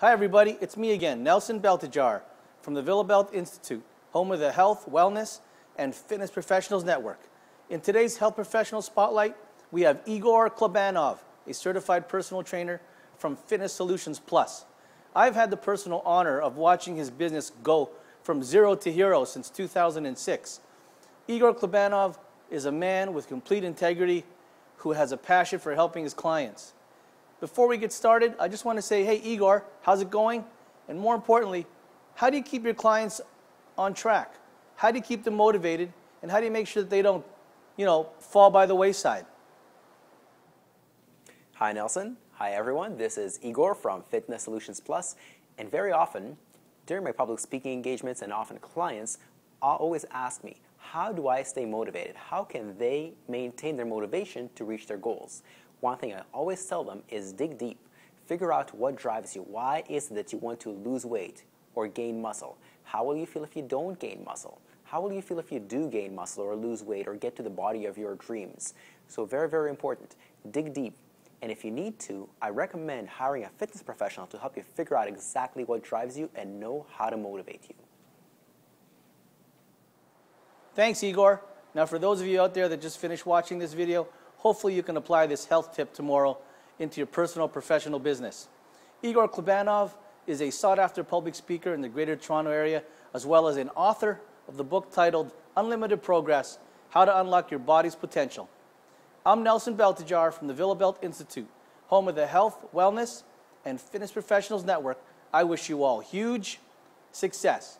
Hi, everybody. It's me again, Nelson Beltijar from the VillaBelt Institute, home of the Health, Wellness, and Fitness Professionals Network. In today's Health Professional Spotlight, we have Igor Klibanov, a certified personal trainer from Fitness Solutions Plus. I've had the personal honor of watching his business go from zero to hero since 2006. Igor Klibanov is a man with complete integrity who has a passion for helping his clients. Before we get started, I just want to say, hey, Igor, how's it going? And more importantly, how do you keep your clients on track? How do you keep them motivated? And how do you make sure that they don't, you know, fall by the wayside? Hi, Nelson. Hi, everyone. This is Igor from Fitness Solutions Plus. And very often, during my public speaking engagements and often clients always ask me, how do I stay motivated? How can they maintain their motivation to reach their goals? One thing I always tell them is dig deep. Figure out what drives you. Why is it that you want to lose weight or gain muscle? How will you feel if you don't gain muscle? How will you feel if you do gain muscle or lose weight or get to the body of your dreams? So, very, very important. Dig deep. And if you need to, I recommend hiring a fitness professional to help you figure out exactly what drives you and know how to motivate you. Thanks, Igor. Now, for those of you out there that just finished watching this video, hopefully you can apply this health tip tomorrow into your personal professional business. Igor Klibanov is a sought after public speaker in the Greater Toronto Area, as well as an author of the book titled Unlimited Progress How to Unlock Your Body's Potential. I'm Nelson Beltijar from the VillaBelt Institute, home of the Health, Wellness, and Fitness Professionals Network. I wish you all huge success.